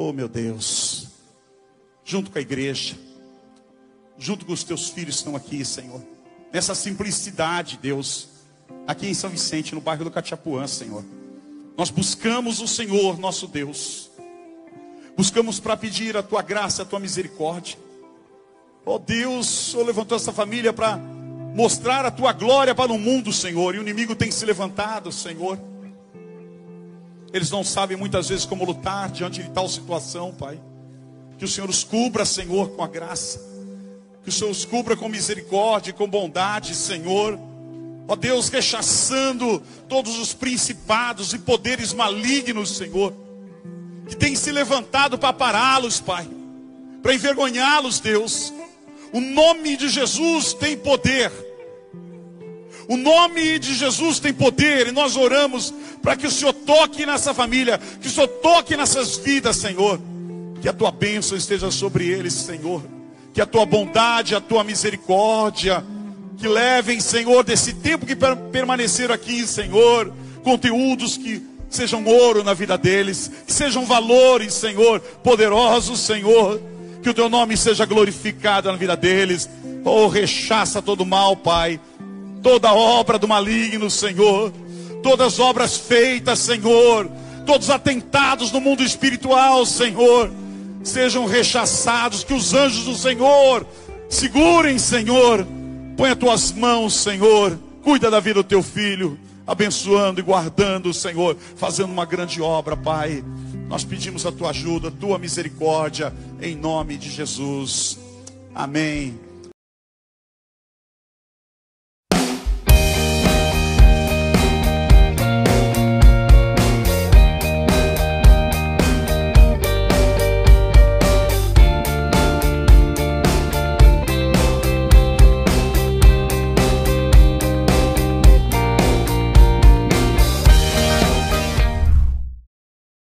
Oh, meu Deus. Junto com a igreja, junto com os teus filhos que estão aqui, Senhor. Nessa simplicidade, Deus. Aqui em São Vicente, no bairro do Cachapuã, Senhor. Nós buscamos o Senhor, nosso Deus. Buscamos para pedir a tua graça, a tua misericórdia. Oh Deus, o levantou essa família para mostrar a tua glória para o mundo, Senhor. E o inimigo tem se levantado, Senhor. Eles não sabem muitas vezes como lutar diante de tal situação, Pai. Que o Senhor os cubra, Senhor, com a graça. Que o Senhor os cubra com misericórdia com bondade, Senhor. Ó Deus, rechaçando todos os principados e poderes malignos, Senhor. Que tem se levantado para pará-los, Pai. Para envergonhá-los, Deus. O nome de Jesus tem poder. O nome de Jesus tem poder e nós oramos para que o Senhor toque nessa família, que o Senhor toque nessas vidas, Senhor. Que a tua bênção esteja sobre eles, Senhor. Que a tua bondade, a tua misericórdia, que levem, Senhor, desse tempo que permaneceram aqui, Senhor, conteúdos que sejam ouro na vida deles, que sejam valores, Senhor, poderosos, Senhor que o teu nome seja glorificado na vida deles. Oh, rechaça todo mal, Pai. Toda obra do maligno, Senhor. Todas as obras feitas, Senhor. Todos os atentados no mundo espiritual, Senhor. Sejam rechaçados. Que os anjos do Senhor segurem, Senhor. Põe as tuas mãos, Senhor. Cuida da vida do teu filho. Abençoando e guardando, Senhor. Fazendo uma grande obra, Pai. Nós pedimos a tua ajuda, a tua misericórdia, em nome de Jesus. Amém.